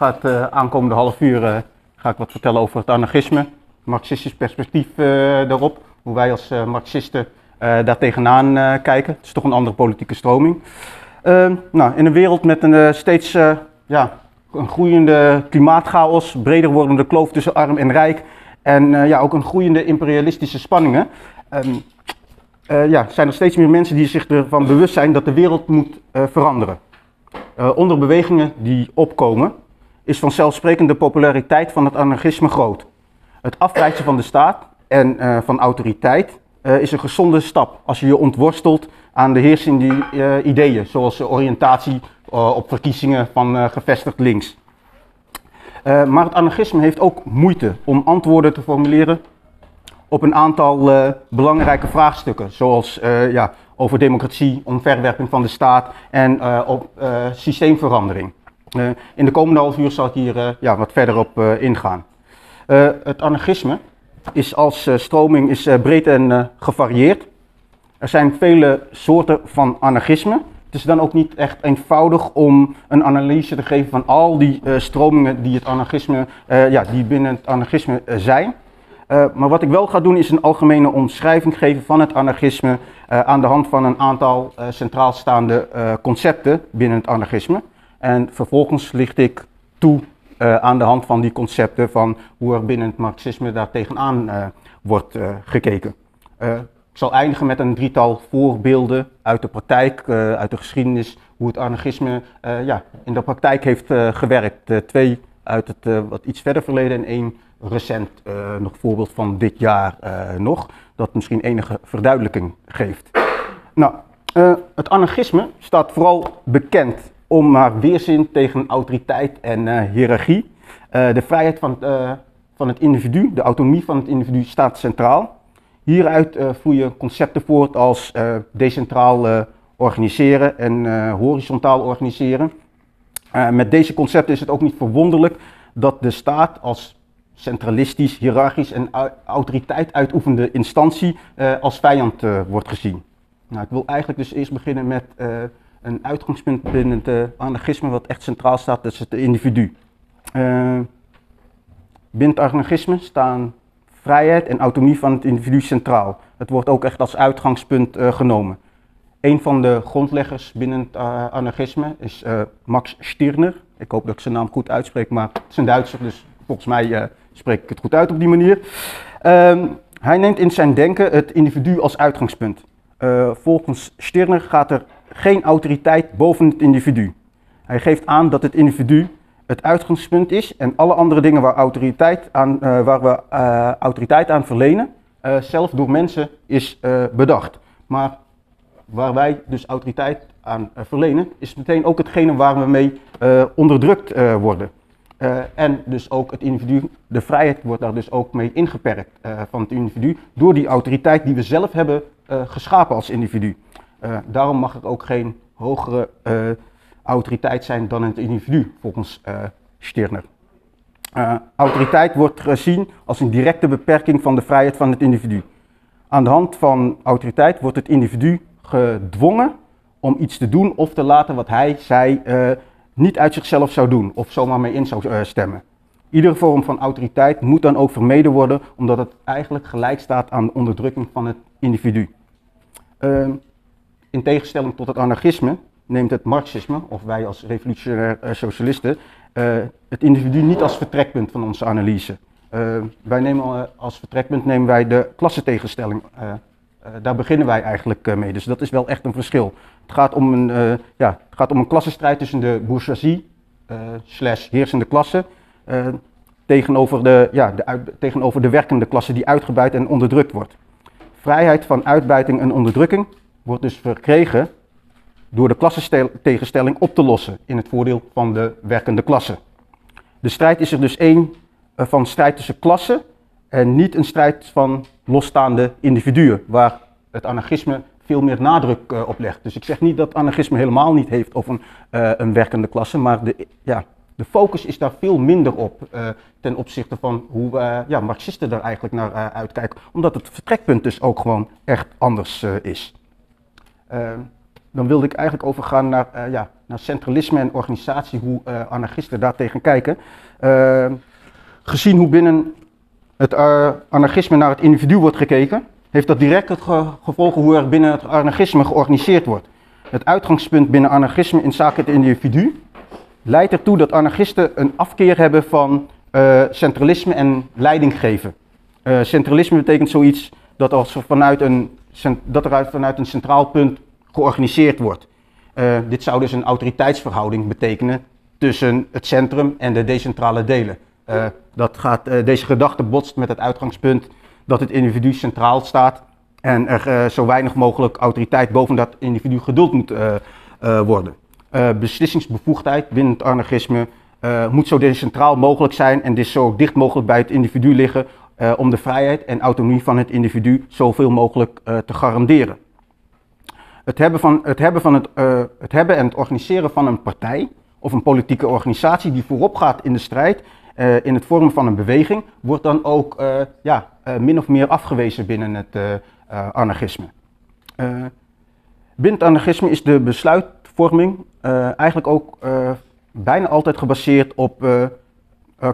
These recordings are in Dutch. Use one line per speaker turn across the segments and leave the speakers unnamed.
ga het uh, aankomende half uur uh, ga ik wat vertellen over het anarchisme, marxistisch perspectief uh, daarop, hoe wij als marxisten daar tegenaan kijken. Het is toch een andere politieke stroming. Ehm, nou, in een wereld met een steeds ja, een groeiende klimaatchaos, breder wordende kloof tussen arm en rijk en ja, ook een groeiende imperialistische spanningen. Um, ja, zijn er steeds meer mensen die zich ervan bewust zijn dat de wereld moet veranderen. Onder bewegingen die opkomen, is vanzelfsprekend de populariteit van het anarchisme groot. Het afwijzen van de staat en uh, van autoriteit uh, is een gezonde stap als je je ontworstelt aan de heersende ideeën, zoals oriëntatie op verkiezingen van gevestigd links. maar het anarchisme heeft ook moeite om antwoorden te formuleren op een aantal belangrijke vraagstukken, zoals ja, over democratie, omverwerping van de staat en op systeemverandering. Uh, in de komende half uur zal ik hier ja, wat verder op ingaan. het anarchisme is als stroming is, breed en gevarieerd. Er zijn vele soorten van anarchisme. Het is dan ook niet echt eenvoudig om een analyse te geven van al die stromingen die, het anarchisme, ja, die binnen het anarchisme zijn. Maar wat ik wel ga doen is een algemene omschrijving geven van het anarchisme aan de hand van een aantal centraal staande concepten binnen het anarchisme. En vervolgens licht ik toe aan de hand van die concepten van hoe er binnen het marxisme daar tegenaan wordt gekeken. ik zal eindigen met een drietal voorbeelden uit de praktijk, uit de geschiedenis, hoe het anarchisme ja, in de praktijk heeft gewerkt. twee uit het wat iets verder verleden en één recent uh, nog voorbeeld van dit jaar uh, nog, dat misschien enige verduidelijking geeft. Nou, uh, het anarchisme staat vooral bekend om haar weerzin tegen autoriteit en hiërarchie. de vrijheid van, van het individu, de autonomie van het individu staat centraal. Hieruit vloeien concepten voort als decentraal organiseren en horizontaal organiseren. met deze concepten is het ook niet verwonderlijk dat de staat als centralistisch, hiërarchisch en autoriteit uitoefende instantie uh, als vijand uh, wordt gezien. Nou, ik wil eigenlijk dus eerst beginnen met uh, een uitgangspunt binnen het anarchisme wat echt centraal staat, dat is het individu. binnen het anarchisme staan vrijheid en autonomie van het individu centraal. Het wordt ook echt als uitgangspunt genomen. Een van de grondleggers binnen het anarchisme is Max Stirner. Ik hoop dat ik zijn naam goed uitspreek, maar het is een Duitser, dus volgens mij spreek ik het goed uit op die manier. Um, hij neemt in zijn denken het individu als uitgangspunt. Volgens Stirner gaat er geen autoriteit boven het individu. Hij geeft aan dat het individu het uitgangspunt is en alle andere dingen waar, autoriteit aan, uh, waar we uh, autoriteit aan verlenen, zelf door mensen is bedacht. Maar waar wij dus autoriteit aan verlenen, is meteen ook hetgene waar we mee onderdrukt worden. En dus ook het individu, de vrijheid wordt daar dus ook mee ingeperkt van het individu door die autoriteit die we zelf hebben geschapen als individu. Daarom mag er ook geen hogere autoriteit zijn dan het individu, volgens Stirner. autoriteit wordt gezien als een directe beperking van de vrijheid van het individu. Aan de hand van autoriteit wordt het individu gedwongen om iets te doen of te laten wat hij, zij niet uit zichzelf zou doen of zomaar mee in zou uh, stemmen. Iedere vorm van autoriteit moet dan ook vermeden worden, omdat het eigenlijk gelijk staat aan de onderdrukking van het individu. Uh, in tegenstelling tot het anarchisme neemt het marxisme, of wij als revolutionair uh, socialisten, uh, het individu niet als vertrekpunt van onze analyse. wij nemen als vertrekpunt nemen wij de klassentegenstelling uh, daar beginnen wij eigenlijk mee. Dus dat is wel echt een verschil. Het gaat om een, ja, het gaat om een klassenstrijd tussen de bourgeoisie slash heersende klasse tegenover, de, ja, de tegenover de werkende klasse die uitgebuit en onderdrukt wordt. Vrijheid van uitbuiting en onderdrukking wordt dus verkregen door de klassentegenstelling op te lossen in het voordeel van de werkende klasse. De strijd is er dus één van strijd tussen klassen en niet een strijd van losstaande individuen, waar het anarchisme veel meer nadruk uh, op legt. Dus ik zeg niet dat anarchisme helemaal niet heeft over een, uh, een werkende klasse, maar de, ja, de focus is daar veel minder op ten opzichte van hoe ja, Marxisten daar eigenlijk naar uitkijken, omdat het vertrekpunt dus ook gewoon echt anders is. Dan wilde ik eigenlijk overgaan naar ja, naar centralisme en organisatie, hoe anarchisten daar tegen kijken. gezien hoe binnen het anarchisme naar het individu wordt gekeken, heeft dat direct het gevolg hoe er binnen het anarchisme georganiseerd wordt. Het uitgangspunt binnen anarchisme in zaken het individu leidt ertoe dat anarchisten een afkeer hebben van uh, centralisme en leiding geven. Uh, centralisme betekent zoiets dat, als vanuit een, dat er vanuit een centraal punt georganiseerd wordt. Uh, dit zou dus een autoriteitsverhouding betekenen tussen het centrum en de decentrale delen. dat gaat, deze gedachte botst met het uitgangspunt dat het individu centraal staat en er zo weinig mogelijk autoriteit boven dat individu geduld moet worden. beslissingsbevoegdheid binnen het anarchisme moet zo decentraal mogelijk zijn en dus zo dicht mogelijk bij het individu liggen uh, om de vrijheid en autonomie van het individu zoveel mogelijk uh, te garanderen. Het hebben, van, het, hebben van het, het hebben en het organiseren van een partij of een politieke organisatie die voorop gaat in de strijd, in het vormen van een beweging, wordt dan ook ja, min of meer afgewezen binnen het anarchisme. binnen het anarchisme is de besluitvorming eigenlijk ook bijna altijd gebaseerd op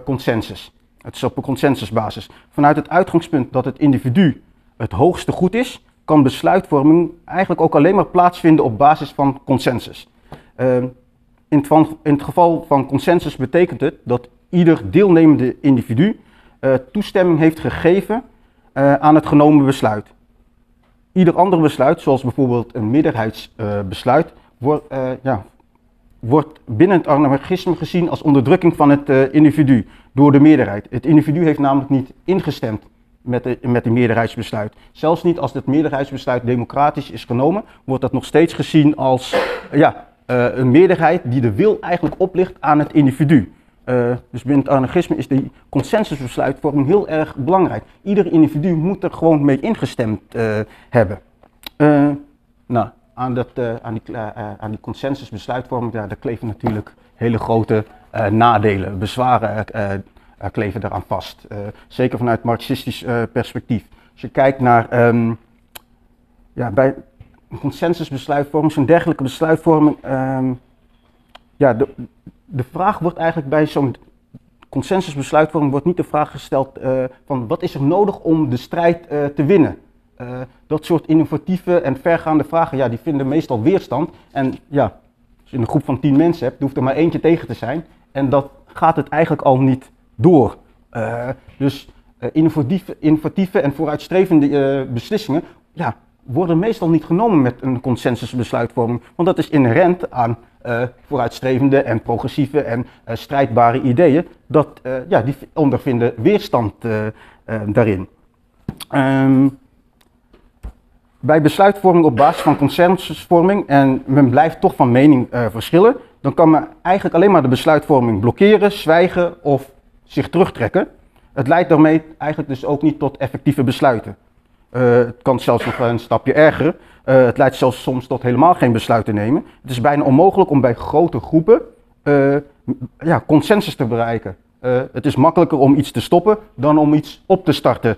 consensus. Het is op een consensusbasis. Vanuit het uitgangspunt dat het individu het hoogste goed is, kan besluitvorming eigenlijk ook alleen maar plaatsvinden op basis van consensus. Uh, in, het in, het geval van consensus betekent het dat ieder deelnemende individu uh, toestemming heeft gegeven aan het genomen besluit. Ieder ander besluit, zoals bijvoorbeeld een meerderheidsbesluit, wordt, ja, wordt binnen het anarchisme gezien als onderdrukking van het uh, individu door de meerderheid. Het individu heeft namelijk niet ingestemd met de, met de meerderheidsbesluit. Zelfs niet als het meerderheidsbesluit democratisch is genomen, wordt dat nog steeds gezien als uh, ja, uh, een meerderheid die de wil eigenlijk oplicht aan het individu. dus binnen het anarchisme is die consensusbesluitvorming heel erg belangrijk. Ieder individu moet er gewoon mee ingestemd hebben. nou, aan, dat, uh, aan, die, uh, aan die consensusbesluitvorming, daar, kleven natuurlijk hele grote nadelen, bezwaren kleven eraan vast. zeker vanuit marxistisch perspectief. Als je kijkt naar, um, ja, bij consensusbesluitvorming, zo'n dergelijke besluitvorming, um, ja, de, de vraag wordt eigenlijk bij zo'n consensusbesluitvorming wordt niet de vraag gesteld van wat is er nodig om de strijd te winnen. Uh, dat soort innovatieve en vergaande vragen, ja, die vinden meestal weerstand. En ja, als je een groep van tien mensen hebt, hoeft er maar eentje tegen te zijn. En dat gaat het eigenlijk al niet door. Uh, dus uh, innovatieve, innovatieve en vooruitstrevende beslissingen, ja, worden meestal niet genomen met een consensusbesluitvorming. Want dat is inherent aan vooruitstrevende en progressieve en strijdbare ideeën. Dat, ja, die ondervinden weerstand daarin. Um, bij besluitvorming op basis van consensusvorming en men blijft toch van mening uh, verschillen, dan kan men eigenlijk alleen maar de besluitvorming blokkeren, zwijgen of zich terugtrekken. Het leidt daarmee eigenlijk dus ook niet tot effectieve besluiten. Uh, het kan zelfs nog een stapje erger. Uh, het leidt zelfs soms tot helemaal geen besluiten nemen. Het is bijna onmogelijk om bij grote groepen ja, consensus te bereiken. het is makkelijker om iets te stoppen dan om iets op te starten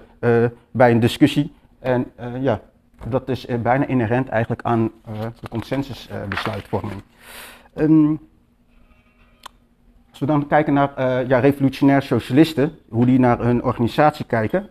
bij een discussie. En ja, dat is eh, bijna inherent eigenlijk aan uh, de consensusbesluitvorming. Um, als we dan kijken naar uh, ja, revolutionair socialisten, hoe die naar hun organisatie kijken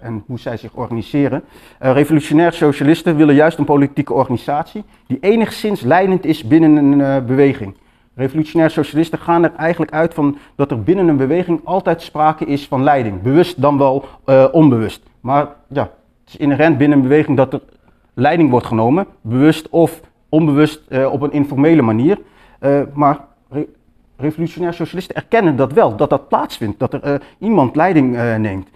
en hoe zij zich organiseren. Revolutionair socialisten willen juist een politieke organisatie die enigszins leidend is binnen een beweging. Revolutionair socialisten gaan er eigenlijk uit van dat er binnen een beweging altijd sprake is van leiding, bewust dan wel onbewust. Maar ja, inherent binnen een beweging dat er leiding wordt genomen, bewust of onbewust uh, op een informele manier. Uh, maar re revolutionair socialisten erkennen dat wel, dat dat plaatsvindt, dat er uh, iemand leiding neemt.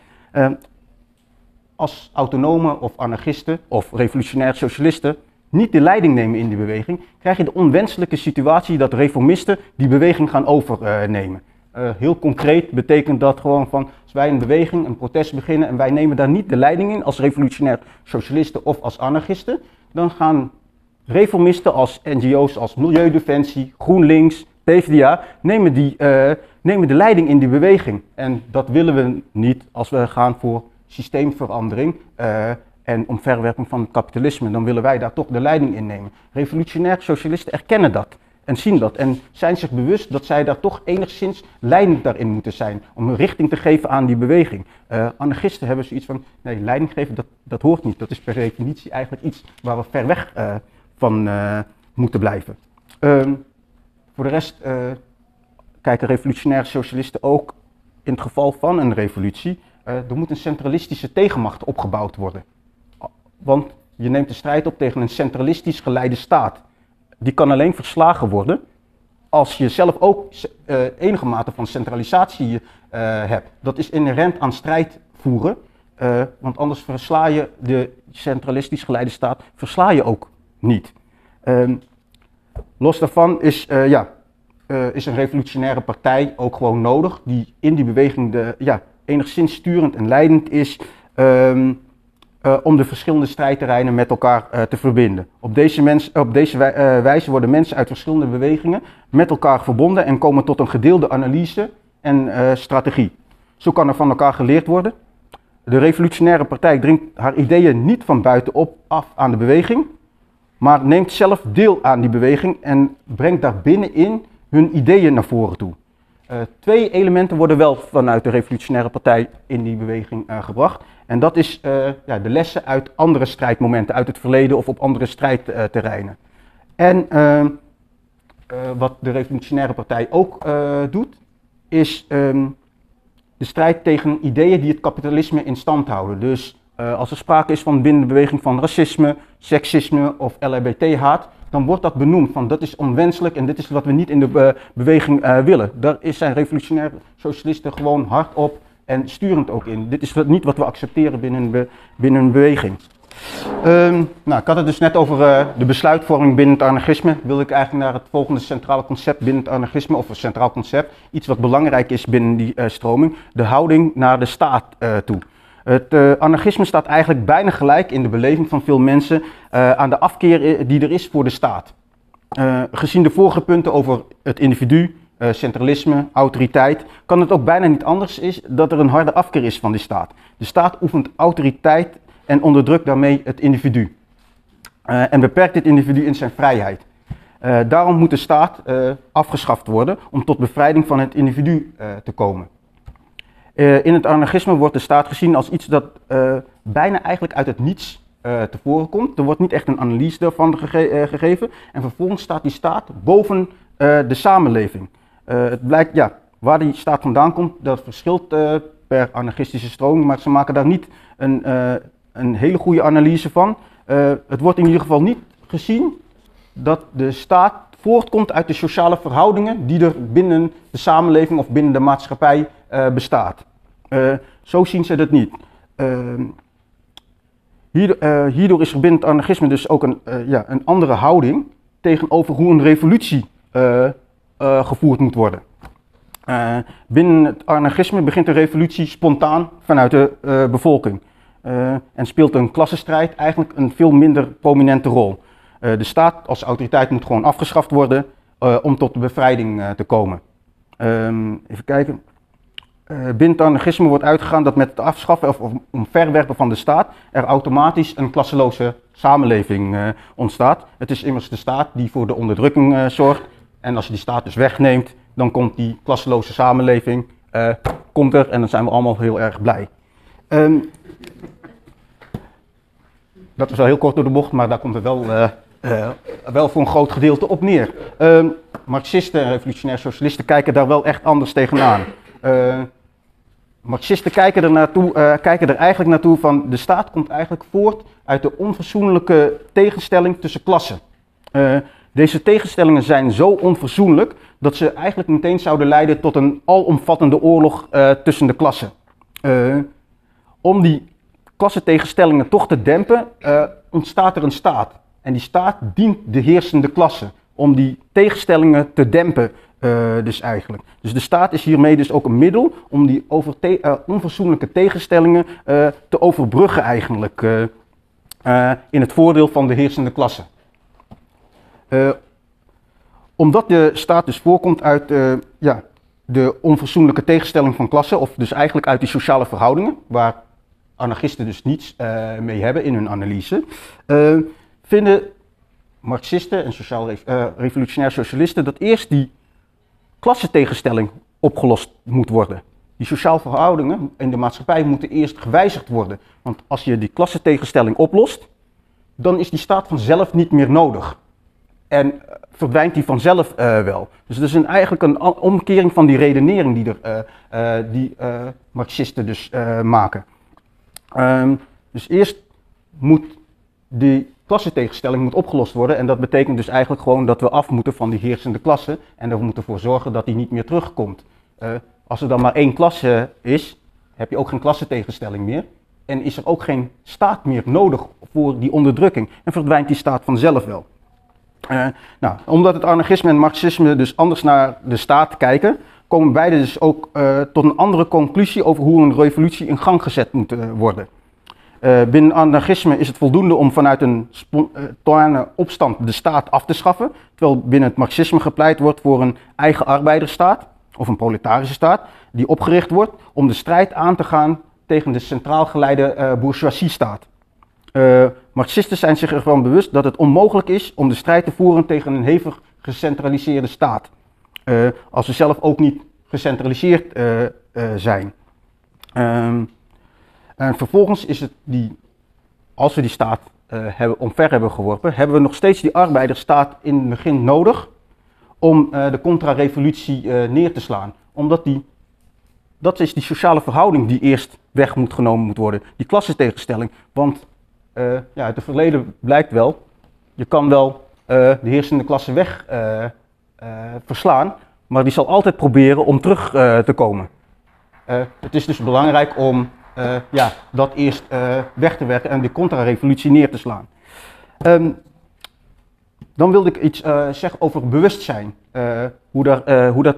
als autonomen of anarchisten of revolutionair socialisten niet de leiding nemen in die beweging, krijg je de onwenselijke situatie dat reformisten die beweging gaan overnemen. Uh, heel concreet betekent dat gewoon van als wij een beweging, een protest beginnen en wij nemen daar niet de leiding in als revolutionair socialisten of als anarchisten, dan gaan reformisten als NGO's als Milieudefensie, GroenLinks, PvdA nemen, die, uh, nemen de leiding in die beweging. En dat willen we niet als we gaan voor systeemverandering uh, en omverwerping van het kapitalisme. Dan willen wij daar toch de leiding in nemen. Revolutionair socialisten erkennen dat. En zien dat. En zijn zich bewust dat zij daar toch enigszins leidend daarin moeten zijn. Om een richting te geven aan die beweging. Uh, anarchisten hebben zoiets van, nee, leiding geven, dat, dat hoort niet. Dat is per definitie eigenlijk iets waar we ver weg uh, van uh, moeten blijven. Ehm, voor de rest kijken revolutionaire socialisten ook in het geval van een revolutie. er moet een centralistische tegenmacht opgebouwd worden. Want je neemt de strijd op tegen een centralistisch geleide staat. Die kan alleen verslagen worden als je zelf ook uh, enige mate van centralisatie uh, hebt. Dat is inherent aan strijd voeren, uh, want anders versla je de centralistisch geleide staat, versla je ook niet. Ehm, los daarvan is, ja, is een revolutionaire partij ook gewoon nodig, die in die beweging de, ja, enigszins sturend en leidend is. Um, uh, om de verschillende strijdterreinen met elkaar uh, te verbinden. Op deze, mens, op deze uh, wijze worden mensen uit verschillende bewegingen met elkaar verbonden en komen tot een gedeelde analyse en strategie. Zo kan er van elkaar geleerd worden. De revolutionaire partij dringt haar ideeën niet van buitenop af aan de beweging, maar neemt zelf deel aan die beweging en brengt daar binnenin hun ideeën naar voren toe. Uh, twee elementen worden wel vanuit de revolutionaire partij in die beweging uh, gebracht. En dat is uh, ja, de lessen uit andere strijdmomenten, uit het verleden of op andere strijdterreinen. En wat de revolutionaire partij ook doet, is um, de strijd tegen ideeën die het kapitalisme in stand houden. Dus als er sprake is van binnen de beweging van racisme, seksisme of LHBT-haat, dan wordt dat benoemd van dat is onwenselijk en dit is wat we niet in de uh, beweging uh, willen. Daar is zijn revolutionaire socialisten gewoon hardop en sturend ook in. Dit is niet wat we accepteren binnen, binnen een beweging. Um, nou, ik had het dus net over de besluitvorming binnen het anarchisme. Wilde ik eigenlijk naar het volgende centrale concept binnen het anarchisme, of een centraal concept, iets wat belangrijk is binnen die stroming, de houding naar de staat toe. Het uh, anarchisme staat eigenlijk bijna gelijk in de beleving van veel mensen uh, aan de afkeer die er is voor de staat. Uh, gezien de vorige punten over het individu, centralisme, autoriteit, kan het ook bijna niet anders is dat er een harde afkeer is van die staat. De staat oefent autoriteit en onderdrukt daarmee het individu. en beperkt dit individu in zijn vrijheid. daarom moet de staat afgeschaft worden om tot bevrijding van het individu te komen. Uh, in het anarchisme wordt de staat gezien als iets dat uh, bijna eigenlijk uit het niets uh, tevoren komt. Er wordt niet echt een analyse daarvan gege gegeven. En vervolgens staat die staat boven de samenleving. het blijkt, ja, waar die staat vandaan komt, dat verschilt per anarchistische stroming. Maar ze maken daar niet een, een hele goede analyse van. het wordt in ieder geval niet gezien dat de staat voortkomt uit de sociale verhoudingen die er binnen de samenleving of binnen de maatschappij bestaat. Uh, zo zien ze dat niet. Uh, hier, hierdoor is er binnen het anarchisme dus ook een, ja, een andere houding tegenover hoe een revolutie gevoerd moet worden. binnen het anarchisme begint de revolutie spontaan vanuit de bevolking. en speelt een klassenstrijd eigenlijk een veel minder prominente rol. de staat als autoriteit moet gewoon afgeschaft worden om tot de bevrijding te komen. Um, even kijken. Binnen het anarchisme wordt uitgegaan dat met het afschaffen of, omverwerpen van de staat er automatisch een klasseloze samenleving uh, ontstaat. Het is immers de staat die voor de onderdrukking uh, zorgt. En als je die staat dus wegneemt, dan komt die klasseloze samenleving komt er en dan zijn we allemaal heel erg blij. Um, dat is wel heel kort door de bocht, maar daar komt het wel, wel voor een groot gedeelte op neer. Um, Marxisten en revolutionair socialisten kijken daar wel echt anders tegenaan. Uh, Marxisten kijken er, naartoe, uh, kijken er eigenlijk naartoe van de staat komt eigenlijk voort uit de onverzoenlijke tegenstelling tussen klassen. Uh, deze tegenstellingen zijn zo onverzoenlijk dat ze eigenlijk meteen zouden leiden tot een alomvattende oorlog tussen de klassen. om die klassentegenstellingen toch te dempen, ontstaat er een staat. En die staat dient de heersende klasse om die tegenstellingen te dempen. Uh, dus eigenlijk. Dus de staat is hiermee dus ook een middel om die over te uh, onverzoenlijke tegenstellingen uh, te overbruggen eigenlijk in het voordeel van de heersende klasse. omdat de staat dus voorkomt uit ja, de onverzoenlijke tegenstelling van klassen, of dus eigenlijk uit die sociale verhoudingen, waar anarchisten dus niets mee hebben in hun analyse, vinden Marxisten en sociaal revolutionair socialisten dat eerst die klassentegenstelling opgelost moet worden. Die sociale verhoudingen in de maatschappij moeten eerst gewijzigd worden. Want als je die klassentegenstelling oplost, dan is die staat vanzelf niet meer nodig. En uh, verdwijnt die vanzelf uh, wel. Dus het is eigenlijk een omkering van die redenering die, er, uh, die Marxisten dus maken. Um, dus eerst moet die klassentegenstelling moet opgelost worden. En dat betekent dus eigenlijk gewoon dat we af moeten van die heersende klasse. En er moeten ervoor zorgen dat die niet meer terugkomt. als er dan maar één klasse is, heb je ook geen klassentegenstelling meer. En is er ook geen staat meer nodig voor die onderdrukking. En verdwijnt die staat vanzelf wel. Uh, nou, omdat het anarchisme en marxisme dus anders naar de staat kijken, komen beide dus ook uh, tot een andere conclusie over hoe een revolutie in gang gezet moet worden. binnen anarchisme is het voldoende om vanuit een spontane opstand de staat af te schaffen, terwijl binnen het marxisme gepleit wordt voor een eigen arbeidersstaat, of een proletarische staat, die opgericht wordt om de strijd aan te gaan tegen de centraal geleide bourgeoisie-staat. Uh, Marxisten zijn zich ervan bewust dat het onmogelijk is om de strijd te voeren tegen een hevig gecentraliseerde staat. Als we zelf ook niet gecentraliseerd zijn. Um, en vervolgens is het die, als we die staat hebben, omver hebben geworpen, hebben we nog steeds die arbeidersstaat in het begin nodig om de contra-revolutie neer te slaan. Omdat die, dat is die sociale verhouding die eerst weg moet genomen moet worden. Die klassentegenstelling. Want ja, uit het verleden blijkt wel, je kan wel de heersende klasse weg verslaan, maar die zal altijd proberen om terug te komen. het is dus belangrijk om ja, dat eerst weg te werken en de contra-revolutie neer te slaan. Um, dan wilde ik iets zeggen over bewustzijn. hoe, daar, hoe, dat,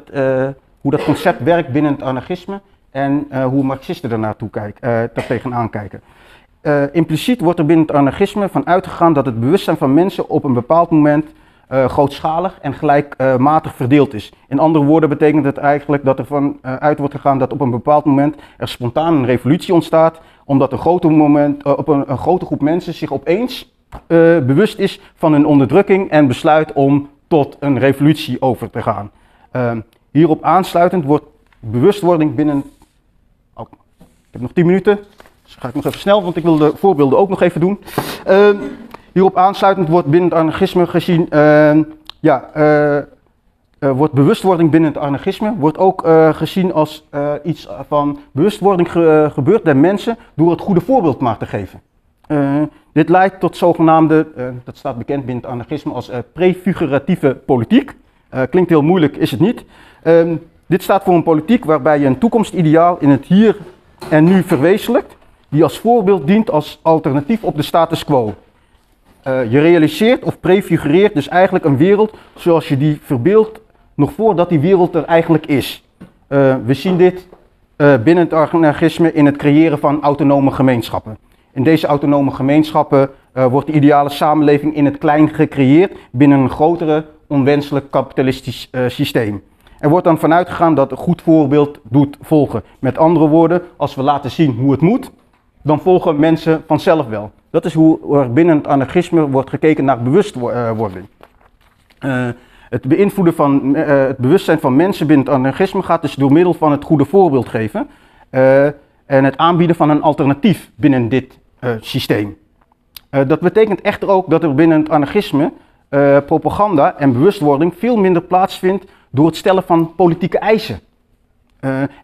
hoe dat concept werkt binnen het anarchisme en hoe Marxisten er naartoe kijken, daar tegenaan kijken. Impliciet wordt er binnen het anarchisme van uitgegaan dat het bewustzijn van mensen op een bepaald moment uh, grootschalig en gelijkmatig verdeeld is. In andere woorden betekent het eigenlijk dat er van uh, uit wordt gegaan dat op een bepaald moment er spontaan een revolutie ontstaat, omdat een grote, moment, op een, grote groep mensen zich opeens bewust is van hun onderdrukking en besluit om tot een revolutie over te gaan. Ehm, hierop aansluitend wordt bewustwording binnen. Oh, ik heb nog 10 minuten. Dus ga ik nog even snel, want ik wil de voorbeelden ook nog even doen. Uh, hierop aansluitend wordt binnen het anarchisme gezien, uh, ja, uh, wordt bewustwording binnen het anarchisme wordt ook eh, gezien als iets van bewustwording ge gebeurt bij mensen door het goede voorbeeld maar te geven. dit leidt tot zogenaamde, dat staat bekend binnen het anarchisme als prefiguratieve politiek. klinkt heel moeilijk, is het niet. Ehm, dit staat voor een politiek waarbij je een toekomstideaal in het hier en nu verwezenlijkt die als voorbeeld dient als alternatief op de status quo. Uh, je realiseert of prefigureert dus eigenlijk een wereld zoals je die verbeeldt nog voordat die wereld er eigenlijk is. Uh, we zien dit uh, binnen het anarchisme in het creëren van autonome gemeenschappen. In deze autonome gemeenschappen wordt de ideale samenleving in het klein gecreëerd binnen een grotere, onwenselijk kapitalistisch systeem. Er wordt dan vanuit gegaan dat een goed voorbeeld doet volgen. Met andere woorden, als we laten zien hoe het moet, dan volgen mensen vanzelf wel. Dat is hoe er binnen het anarchisme wordt gekeken naar bewustwording. Uh, het beïnvloeden van uh, het bewustzijn van mensen binnen het anarchisme gaat dus door middel van het goede voorbeeld geven uh, en het aanbieden van een alternatief binnen dit systeem. dat betekent echter ook dat er binnen het anarchisme propaganda en bewustwording veel minder plaatsvindt door het stellen van politieke eisen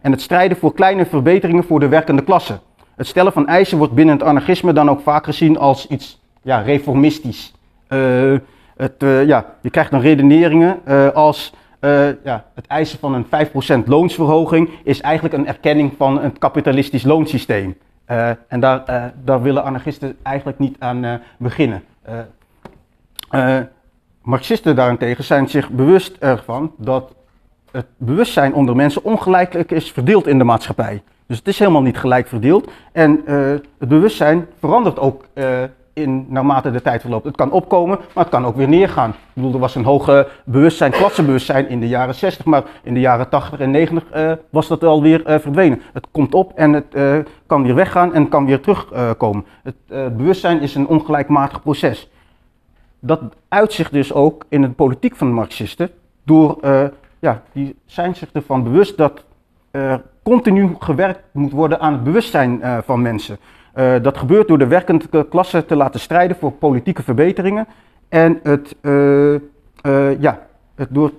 en het strijden voor kleine verbeteringen voor de werkende klasse. Het stellen van eisen wordt binnen het anarchisme dan ook vaak gezien als iets ja, reformistisch. Uh, het, uh, ja, je krijgt dan redeneringen uh, als ja, het eisen van een 5% loonsverhoging is eigenlijk een erkenning van het kapitalistisch loonsysteem. en daar, daar willen anarchisten eigenlijk niet aan beginnen. Marxisten daarentegen zijn zich bewust ervan dat het bewustzijn onder mensen ongelijkelijk is verdeeld in de maatschappij. Dus het is helemaal niet gelijk verdeeld. En uh, het bewustzijn verandert ook uh, in, naarmate de tijd verloopt. Het kan opkomen, maar het kan ook weer neergaan. Ik bedoel, er was een hoge bewustzijn, klassenbewustzijn in de jaren 60, maar in de jaren 80 en 90 uh, was dat alweer verdwenen. Het komt op en het kan weer weggaan en kan weer terugkomen. het bewustzijn is een ongelijkmatig proces. dat uitzicht dus ook in de politiek van de Marxisten. Door, ja, die zijn zich ervan bewust dat continu gewerkt moet worden aan het bewustzijn van mensen. dat gebeurt door de werkende klasse te laten strijden voor politieke verbeteringen. En het, ja, het door,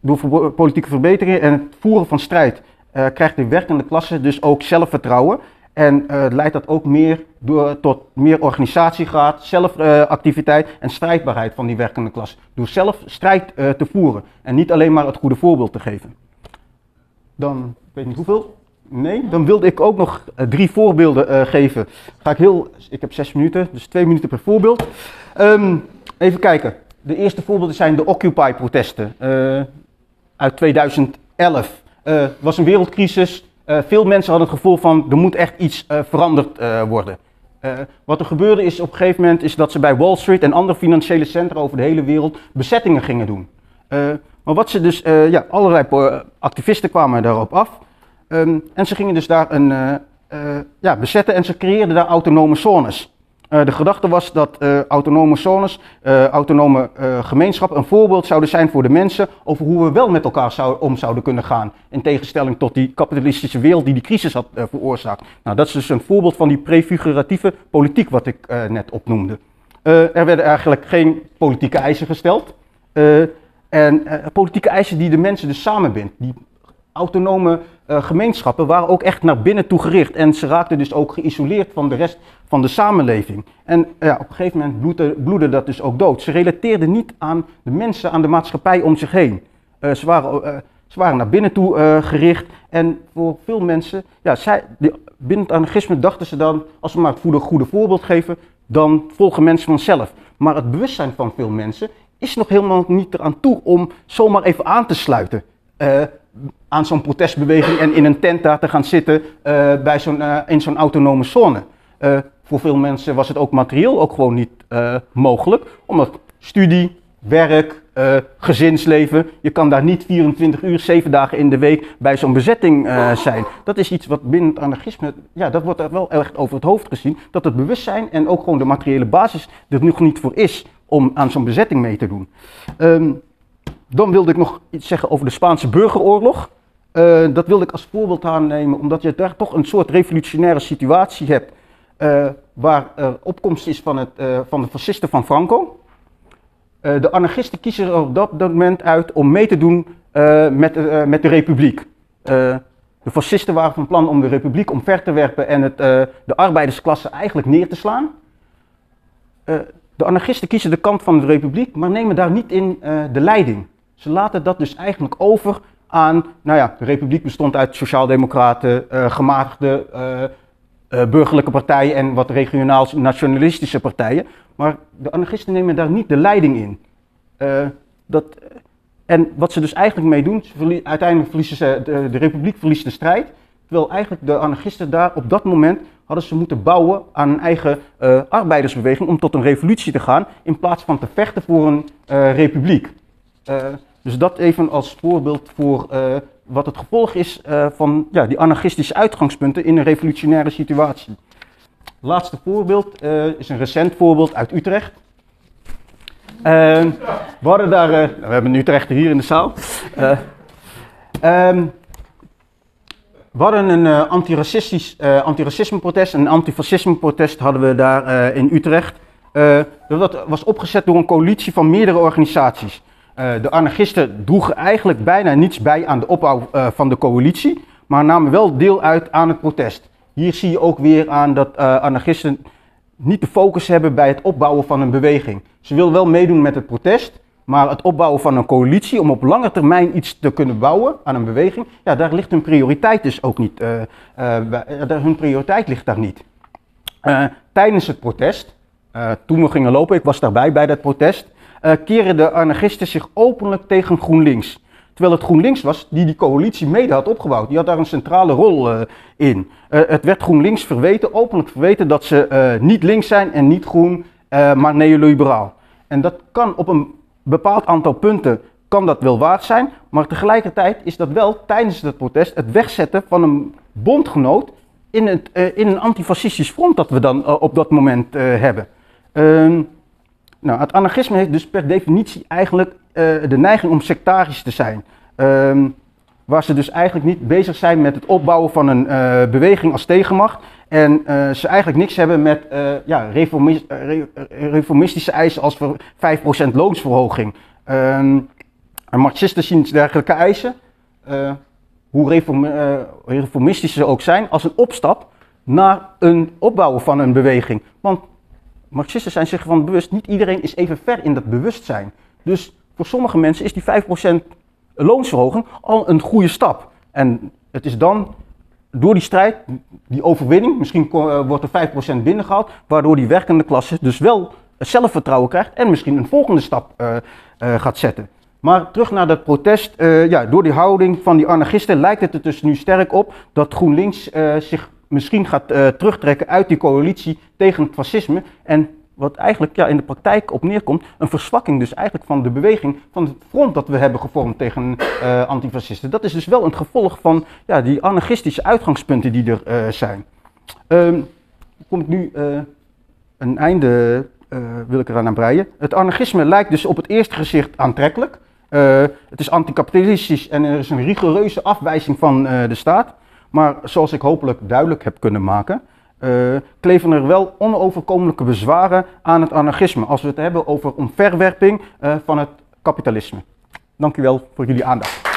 door politieke verbeteringen en het voeren van strijd krijgt de werkende klasse dus ook zelfvertrouwen. En uh, leidt dat ook meer door, tot meer organisatiegraad, zelfactiviteit en strijdbaarheid van die werkende klas. Door zelf strijd te voeren en niet alleen maar het goede voorbeeld te geven. Dan, ik weet niet hoeveel. Nee, dan wilde ik ook nog uh, drie voorbeelden geven. Ga ik heel, ik heb zes minuten, dus twee minuten per voorbeeld. Um, even kijken. De eerste voorbeelden zijn de Occupy-protesten uit 2011. Het was een wereldcrisis, uh, veel mensen hadden het gevoel van er moet echt iets uh, veranderd uh, worden. wat er gebeurde is op een gegeven moment is dat ze bij Wall Street en andere financiële centra over de hele wereld bezettingen gingen doen. Maar wat ze dus, ja, allerlei activisten kwamen daarop af. Um, en ze gingen dus daar een, ja, bezetten en ze creëerden daar autonome zones. De gedachte was dat autonome zones, autonome gemeenschappen een voorbeeld zouden zijn voor de mensen over hoe we wel met elkaar om zouden kunnen gaan. In tegenstelling tot die kapitalistische wereld die die crisis had veroorzaakt. Nou, dat is dus een voorbeeld van die prefiguratieve politiek wat ik net opnoemde. er werden eigenlijk geen politieke eisen gesteld. En politieke eisen die de mensen dus samenbindt. Die autonome uh, gemeenschappen waren ook echt naar binnen toe gericht. En ze raakten dus ook geïsoleerd van de rest van de samenleving. En ja, op een gegeven moment bloedde, dat dus ook dood. Ze relateerden niet aan de mensen, aan de maatschappij om zich heen. Ze, waren, ze waren naar binnen toe gericht. En voor veel mensen, ja, zij, binnen het anarchisme dachten ze dan, als we maar het goede voorbeeld geven, dan volgen mensen vanzelf. Maar het bewustzijn van veel mensen is nog helemaal niet eraan toe om zomaar even aan te sluiten aan zo'n protestbeweging en in een tent daar te gaan zitten uh, bij zo'n, uh, in zo'n autonome zone. Voor veel mensen was het ook materieel ook gewoon niet mogelijk, omdat studie, werk, gezinsleven, je kan daar niet 24 uur, 7 dagen in de week bij zo'n bezetting zijn. Dat is iets wat binnen het anarchisme, ja, dat wordt er wel echt over het hoofd gezien, dat het bewustzijn en ook gewoon de materiële basis er nog niet voor is om aan zo'n bezetting mee te doen. Um, dan wilde ik nog iets zeggen over de Spaanse burgeroorlog. Uh, dat wilde ik als voorbeeld aannemen, omdat je daar toch een soort revolutionaire situatie hebt. Uh, waar er opkomst is van, het, uh, van de fascisten van Franco. de anarchisten kiezen er op dat moment uit om mee te doen met, met de republiek. de fascisten waren van plan om de republiek omver te werpen en het, de arbeidersklasse eigenlijk neer te slaan. De anarchisten kiezen de kant van de republiek, maar nemen daar niet in de leiding. Ze laten dat dus eigenlijk over aan, nou ja, de republiek bestond uit sociaaldemocraten, uh, gematigde uh, burgerlijke partijen en wat regionaal nationalistische partijen. Maar de anarchisten nemen daar niet de leiding in. dat, en wat ze dus eigenlijk mee doen, uiteindelijk verliezen ze, de, de, republiek verliest de strijd. Terwijl eigenlijk de anarchisten daar op dat moment hadden ze moeten bouwen aan een eigen arbeidersbeweging om tot een revolutie te gaan, in plaats van te vechten voor een republiek. Dus dat even als voorbeeld voor wat het gevolg is van ja, die anarchistische uitgangspunten in een revolutionaire situatie. Laatste voorbeeld is een recent voorbeeld uit Utrecht. We hadden daar, we hebben Utrecht hier in de zaal. Um, we hadden een uh, antiracistisch uh, antiracisme protest, een antifascisme protest hadden we daar uh, in Utrecht. dat was opgezet door een coalitie van meerdere organisaties. De anarchisten droegen eigenlijk bijna niets bij aan de opbouw van de coalitie, maar namen wel deel uit aan het protest. Hier zie je ook weer aan dat anarchisten niet de focus hebben bij het opbouwen van een beweging. Ze willen wel meedoen met het protest, maar het opbouwen van een coalitie om op lange termijn iets te kunnen bouwen aan een beweging, ja, daar ligt hun prioriteit dus ook niet. hun prioriteit ligt daar niet. tijdens het protest, toen we gingen lopen, ik was daarbij bij dat protest, uh, keren de anarchisten zich openlijk tegen GroenLinks. Terwijl het GroenLinks was die die coalitie mede had opgebouwd. Die had daar een centrale rol uh, in. Uh, het werd GroenLinks verweten, openlijk verweten, dat ze niet links zijn en niet groen, maar neoliberaal. En dat kan op een bepaald aantal punten kan dat wel waard zijn, maar tegelijkertijd is dat wel tijdens het protest het wegzetten van een bondgenoot in, het, in een antifascistisch front dat we dan op dat moment hebben. Ehm, Nou, het anarchisme heeft dus per definitie eigenlijk eh, de neiging om sectarisch te zijn. Ehm, waar ze dus eigenlijk niet bezig zijn met het opbouwen van een eh, beweging als tegenmacht. En eh, ze eigenlijk niks hebben met ja, reformis reformistische eisen als voor 5% loonsverhoging. Ehm, en Marxisten zien dergelijke eisen, hoe reform reformistisch ze ook zijn, als een opstap naar een opbouwen van een beweging. Want Marxisten zijn zich van bewust, niet iedereen is even ver in dat bewustzijn. Dus voor sommige mensen is die 5% loonsverhoging al een goede stap. En het is dan door die strijd, die overwinning, misschien eh, wordt er 5% binnengehaald, waardoor die werkende klasse dus wel zelfvertrouwen krijgt en misschien een volgende stap uh, uh, gaat zetten. Maar terug naar dat protest. ja, door die houding van die anarchisten lijkt het er dus nu sterk op dat GroenLinks zich misschien gaat terugtrekken uit die coalitie tegen het fascisme. En wat eigenlijk ja, in de praktijk op neerkomt, een verzwakking dus eigenlijk van de beweging, van het front dat we hebben gevormd tegen uh, antifascisten. Dat is dus wel een gevolg van ja, die anarchistische uitgangspunten die er uh, zijn. Um, komt nu een einde, wil ik eraan aan. Het anarchisme lijkt dus op het eerste gezicht aantrekkelijk. het is anticapitalistisch en er is een rigoureuze afwijzing van de staat. Maar zoals ik hopelijk duidelijk heb kunnen maken, uh, kleven er wel onoverkomelijke bezwaren aan het anarchisme als we het hebben over omverwerping uh, van het kapitalisme. Dank u wel voor jullie aandacht.